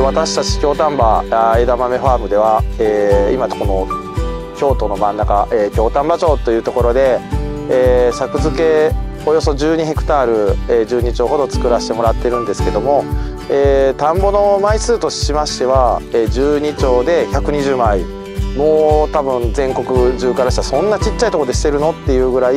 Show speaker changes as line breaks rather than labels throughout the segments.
私たち京丹波枝豆ファームでは、えー、今この京都の真ん中、えー、京丹波町というところで、えー、作付けおよそ12ヘクタール、えー、12丁ほど作らせてもらってるんですけども、えー、田んぼの枚数としましては、えー、12丁で120枚。もう多分全国中からしたらそんなちっちゃいとこでしてるのっていうぐらい、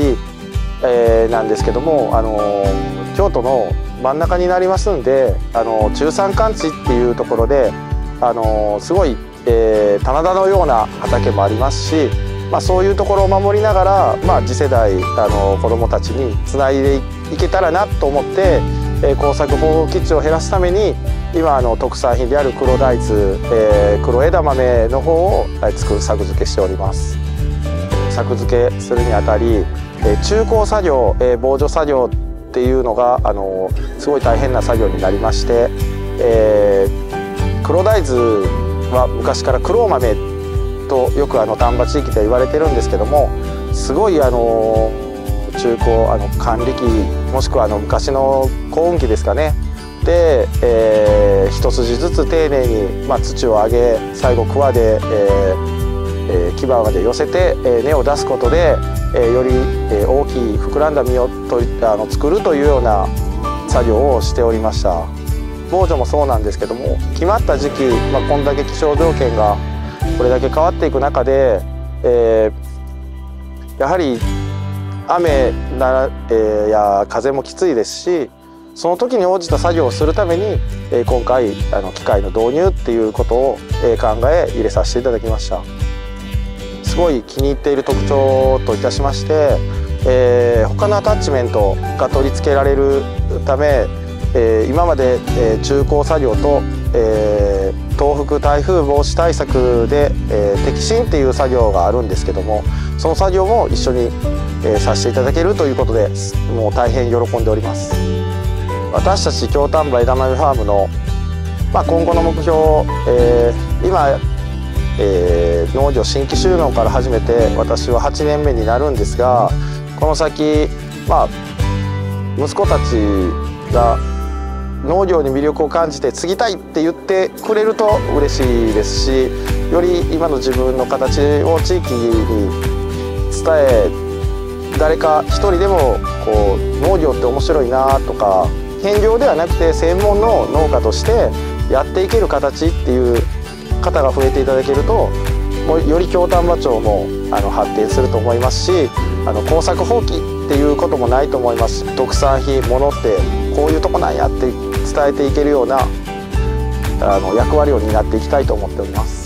えー、なんですけども、あのー、京都の真ん中になりますんで、あの、中山間地っていうところで、あのすごい、え棚田のような畑もありますし、まあ、そういうところを守りながら、まあ、次世代あの子どもたちにつないでいけたらなと思って、え耕作放棄地を減らすために今あの特産品である黒大豆、えー、黒枝豆の方を作作付けしております。作付けするにあたり、え中耕作業、え防除作業っていうのがあのすごい大変な作業になりまして、えー、黒大豆は昔から黒豆とよくあの丹波地域で言われてるんですけどもすごいあの中古あの管理機もしくはあの昔の耕運機ですかね。で、えー、一筋ずつ丁寧に、まあ、土を上げ最後桑で、えーえー、牙まで寄せて、えー、根を出すことで、えー、より、えー、大きい膨らんだ実をとあの作るというような作業をしておりました。防除もそうなんですけども決まった時期、まあ、こんだけ気象条件がこれだけ変わっていく中で、えー、やはり雨なら、えー、や風もきついですしその時に応じた作業をするために、えー、今回あの機械の導入っていうことを、えー、考え入れさせていただきました。すごい気に入っている特徴といたしまして、えー、他のアタッチメントが取り付けられるため、えー、今まで、えー、中高作業と、えー、東北台風防止対策で、えー、摘心っていう作業があるんですけどもその作業も一緒に、えー、させていただけるということでもう大変喜んでおります。私たち京丹波枝豆ファームの、まあ、今後の目標、えー、今、えー、農業新規収納から始めて私は8年目になるんですがこの先まあ息子たちが農業に魅力を感じて継ぎたいって言ってくれると嬉しいですしより今の自分の形を地域に伝え誰か一人でもこう農業って面白いなとか兼業ではなくて専門の農家としてやっていける形っていう方が増えていただけるともうより京丹波町もあの発展すると思いますしあの耕作放棄っていうこともないと思います特産品物ってこういうとこなんやって伝えていけるようなあの役割を担っていきたいと思っております。